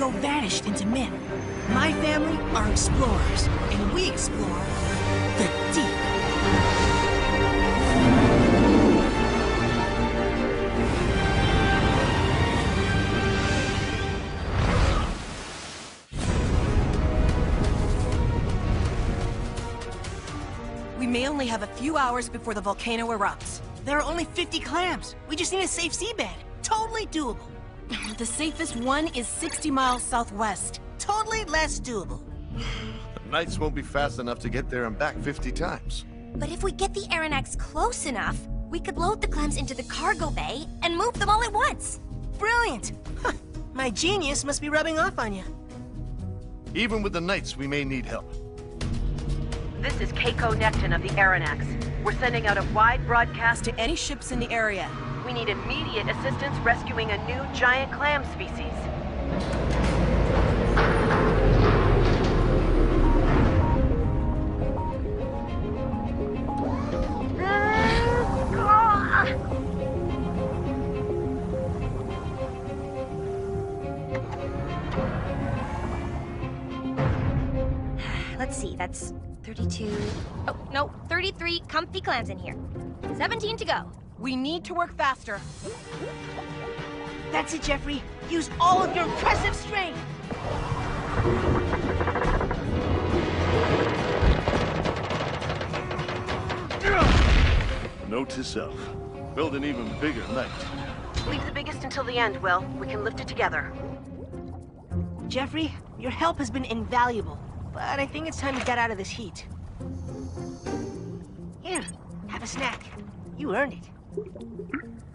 go vanished into Min. My family are explorers, and we explore the deep. We may only have a few hours before the volcano erupts. There are only 50 clams. We just need a safe seabed. Totally doable. The safest one is 60 miles southwest. Totally less doable. The Knights won't be fast enough to get there and back 50 times. But if we get the Aronnax close enough, we could load the clams into the cargo bay and move them all at once. Brilliant! Huh, My genius must be rubbing off on you. Even with the Knights, we may need help. This is Kaiko Nekton of the Aronnax. We're sending out a wide broadcast to any ships in the area. We need immediate assistance rescuing a new giant clam species. Let's see, that's 32. Oh, no, 33 comfy clams in here. 17 to go. We need to work faster. That's it, Jeffrey. Use all of your impressive strength. Note to self. Build an even bigger Knight. Leave the biggest until the end, Will. We can lift it together. Jeffrey, your help has been invaluable, but I think it's time to get out of this heat. Here, have a snack. You earned it. Thank you.